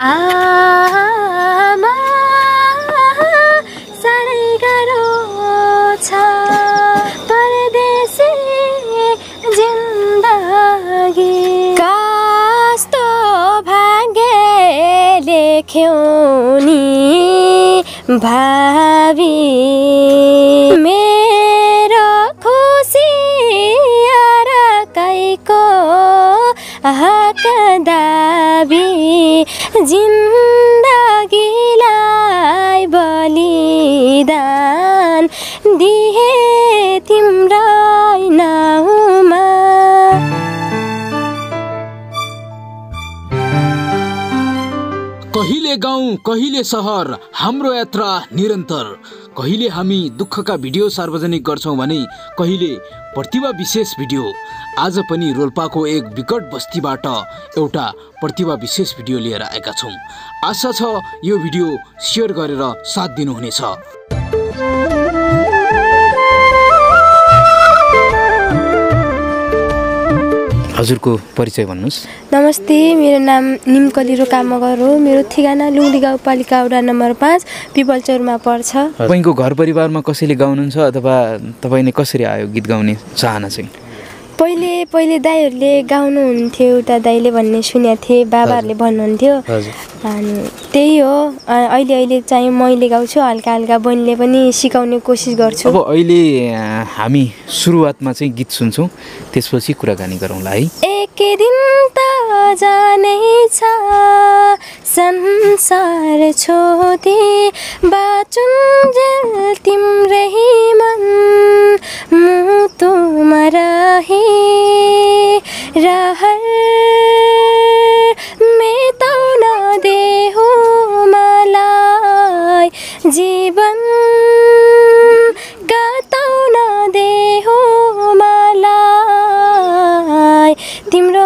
आमा साह्रै गाह्रो छ। परदेशी जिन्दगी। कस्तो भाग्य लेख्यौ भावी। मेरो खुसी अर्कैको हक दाबी जिन्दगीलाई कहिले गाउँ कहिले सहर हाम्रो यात्रा निरन्तर। कहिले हामी दुःखका भिडियो सार्वजनिक गर्छौँ भने कहिले प्रतिभा विशेष भिडियो। आज पनि रोल्पाको एक विकट बस्तीबाट एउटा प्रतिभा विशेष भिडियो लिएर आएका छौँ। आशा छ यो भिडियो सेयर गरेर साथ दिनुहुनेछ। हजुरको परिचय भन्नुहोस्। नमस्ते मेरो नाम निमकली रोकामगर हो मेरो ठेगाना लुङ्गी गाउँपालिका वडा नम्बर पाँच पिपलचौरमा पर्छ। तपाईँको घर परिवारमा कसैले गाउनुहुन्छ अथवा तपाईँले कसरी आयो गीत गाउने चाहना चाहिँ? पहिले पहिले दाईहरूले गाउनुहुन्थ्यो एउटा दाईले भन्ने सुनेको थिएँ बाबाहरूले भन्नुहुन्थ्यो। अनि त्यही हो अहिले अहिले चाहिँ मैले गाउँछु हल्का हल्का बहिनीले पनि सिकाउने कोसिस गर्छु। अब अहिले हामी सुरुवातमा चाहिँ गीत सुन्छौँ त्यसपछि कुराकानी गरौँला है। एक दिन त जानेछ संसार छोदे बाचुन्जेल तिम्रै मन मुटुमा रहे। रहर मेटाउन देहो मलाई जीवन कताउन देहो मलाई तिम्रो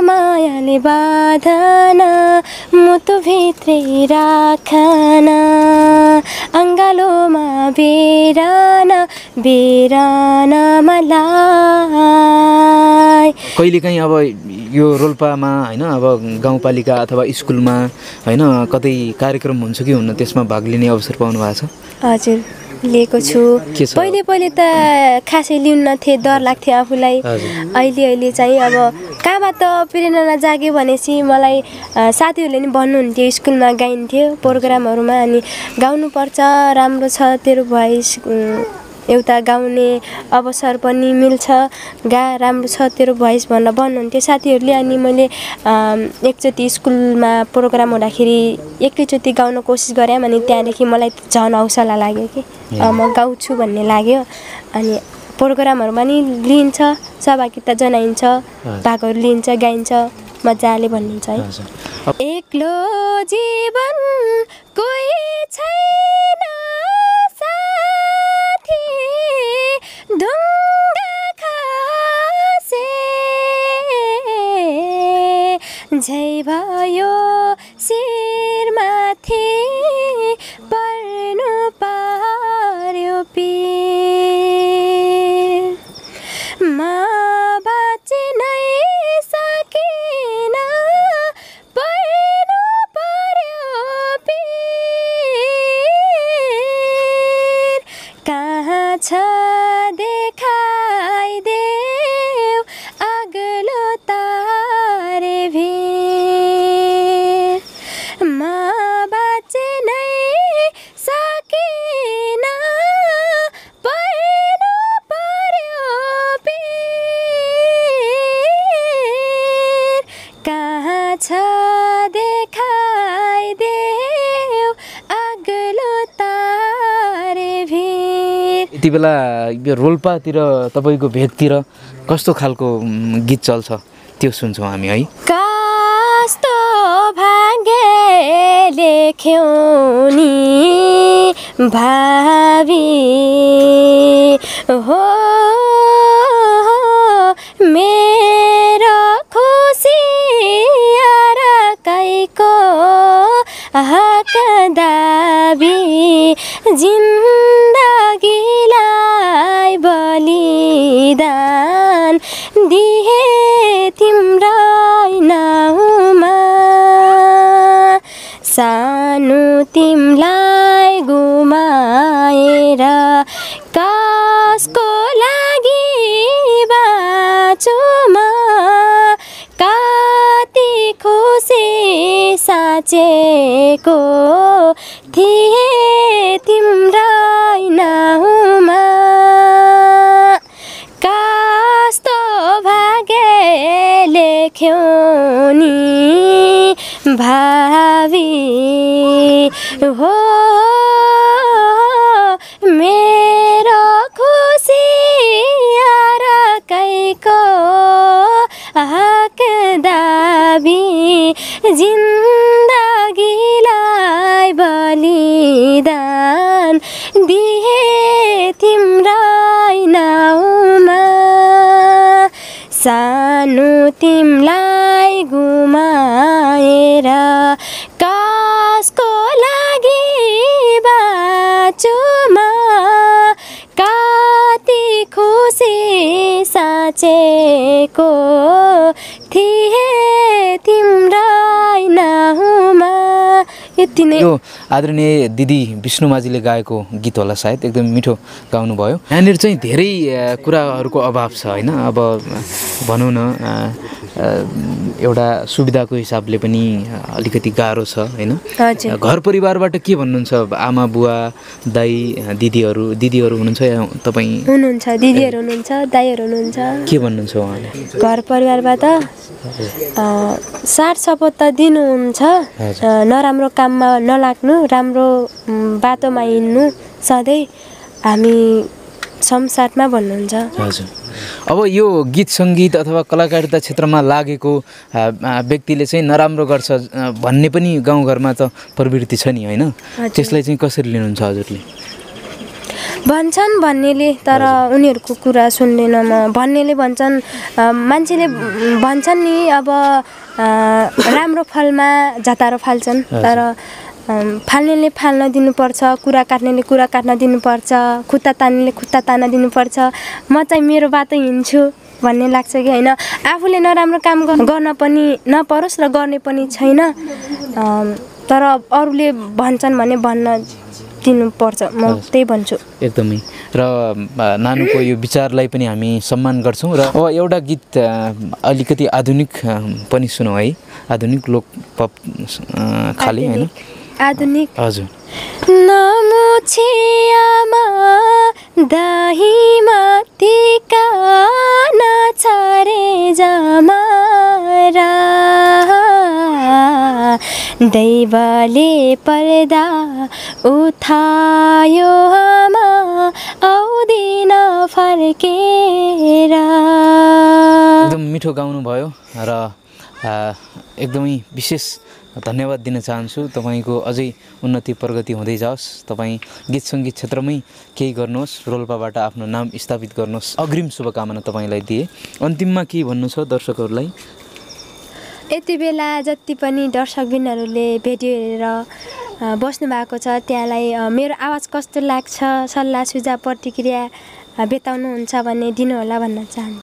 मायाले बाधन मुटुभित्रै राखन। अङ्गालोमा बेरान बेरान मलाई। कहिलेकाहीँ अब यो रोल्पामा होइन अब गाउँपालिका अथवा स्कुलमा होइन कतै कार्यक्रम हुन्छ कि हुन्न त्यसमा भाग लिने अवसर पाउनु भएको छ? हजुर। लिएको छु? पहिले पहिले त खासै लिउन थिएँ डर लाग्थ्यो आफूलाई। अहिले अहिले चाहिँ अब कहाँबाट प्रेरणा नजाग्यो भनेपछि मलाई साथीहरूले नि भन्नुहुन्थ्यो स्कुलमा गाइन्थ्यो प्रोग्रामहरूमा अनि गाउनुपर्छ राम्रो छ तेरो भोइस एउटा गाउने अवसर पनि मिल्छ। गा राम्रो छ तेरो भोइस भनेर भन्नुहुन्थ्यो। साथीहरूले अनि मैले एकचोटि स्कुलमा प्रोग्राम हुँदाखेरि एकैचोटि गाउन कोसिस गरेँ अनि त्यहाँदेखि मलाई झन् हौसला लाग्यो कि। म गाउँछु भन्ने लाग्यो। अनि प्रोग्रामहरूमा नि लिइन्छ सहभागिता जनाइन्छ भागहरू लिइन्छ गाइन्छ मजाले भनिन्छ है। एक्लो जीवन कहाँ भिर यति बेला यो रोल्पातिर तपाईँको भेगतिर कस्तो खालको गीत चल्छ? त्यो सुन्छौँ हामी है। कस्तो भाग्य लेख्यौ नि भावी। बलिदान दिए तिम्रै नाउँमा। सानो तिमलाई गुमाएर कसको लागि बाँचुमा। कति खुसी साँचेको थिए लेख्यौ नि भावी हो मेरो खुसी अर्कैको हक दाबी जिन्दगीलाई बलिदान दिए तिम्रै सानो तिमलाई गुमाएर कसको लागि बाँचुमा कति खुसी साँचेको थिए नाउँमा यति नै यो आदरणीय दिदी विष्णु माझीले गाएको गीत होला सायद एकदम मिठो गाउनुभयो। यहाँनिर चाहिँ धेरै कुराहरूको अभाव छ होइन? अब भनौँ न एउटा सुविधाको हिसाबले पनि अलिकति गाह्रो छ होइन? घर परिवारबाट के भन्नुहुन्छ? आमा बुवा दाई दिदीहरू दिदीहरू हुनुहुन्छ या तपाईँ? हुनुहुन्छ दिदीहरू हुनुहुन्छ दाईहरू हुनुहुन्छ। के भन्नुहुन्छ उहाँले? घर परिवारबाट साथ सपोर्ट त दिनुहुन्छ नराम्रो काममा नलाग्नु राम्रो बाटोमा हिँड्नु सधैँ हामी संसारमा भन्नुहुन्छ। हजुर। अब यो गीत सङ्गीत अथवा कलाकारिता क्षेत्रमा लागेको व्यक्तिले चाहिँ नराम्रो गर्छ भन्ने पनि गाउँघरमा त प्रवृत्ति छ नि होइन? त्यसलाई चाहिँ कसरी लिनुहुन्छ हजुरले? भन्छन् भन्नेले तर उनीहरूको कुरा सुन्दैन म। भन्नेले भन्छन् मान्छेले भन्छन् नि अब राम्रो फलमा झतारो फाल्छन्। तर फाल्नेले फाल्न दिनुपर्छ कुरा काट्नेले कुरा काट्न दिनुपर्छ खुट्टा तान्नेले खुट्टा तान्न दिनुपर्छ। म चाहिँ मेरो बाटो हिँड्छु भन्ने लाग्छ कि होइन? आफूले नराम्रो काम गर्न पनि नपरोस् र गर्ने पनि छैन। तर अरूले भन्छन् भने भन्न दिनुपर्छ। म त्यही भन्छु। एकदमै। र नानुको यो विचारलाई पनि हामी सम्मान गर्छौँ र अब एउटा गीत अलिकति आधुनिक पनि सुनौँ है। आधुनिक लोक पप खालि होइन? आधुनिक। हजुर। नमुछे आमा दाहीमा टिका नछरे जमारा दैवले पर्दा उठायो आमा आउँदिन फर्केर। एकदम मिठो गाउनुभयो र एकदमै विशेष धन्यवाद दिन चाहन्छु। तपाईँको अझै उन्नति प्रगति हुँदै जाओस्। तपाईँ गीत सङ्गीत क्षेत्रमै केही गर्नुहोस् रोल्पाबाट आफ्नो नाम स्थापित गर्नुहोस्। अग्रिम शुभकामना तपाईँलाई दिए। अन्तिममा के भन्नु छ दर्शकहरूलाई? यति बेला जति पनि दर्शकबिनहरूले भिडियो हेरेर बस्नु भएको छ त्यहाँलाई मेरो आवाज कस्तो लाग्छ सल्लाह सुझाव प्रतिक्रिया बताउनुहुन्छ भने दिनुहोला भन्न चाहन्छु।